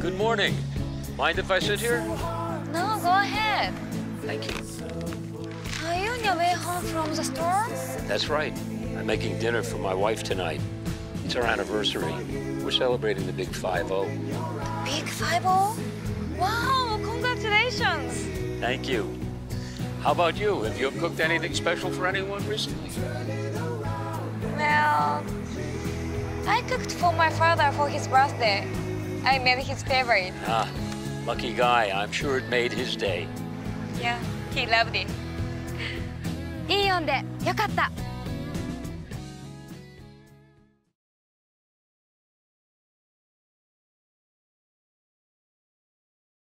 Good morning. Mind if I sit here? No, go ahead. Thank you. Are you on your way home from the store? That's right. I'm making dinner for my wife tonight. It's our anniversary. We're celebrating the big 5-0. The big 5-0? Wow, congratulations. Thank you. How about you? Have you cooked anything special for anyone recently? I cooked for my father for his birthday. I made his favorite. Ah, lucky guy. I'm sure it made his day. Yeah, he loved it. イーオンでよかった。